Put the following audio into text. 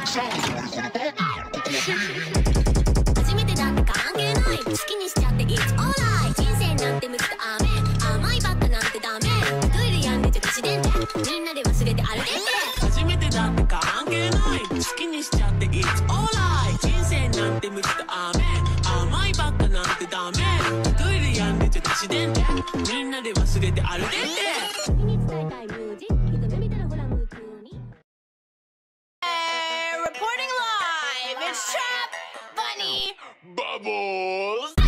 初めてだって関係ない好きにしちゃって It's alright 人生なんて無くと雨甘いばっかなんてダメトイレやんでちょ口伝でみんなで忘れて歩いて初めてだって関係ない好きにしちゃって It's alright 人生なんて無理と雨甘いばっかなんてダメトイレやんでちょ口伝でみんなで忘れて歩いて。Reporting live. It's Trap Bunny. Bubbles!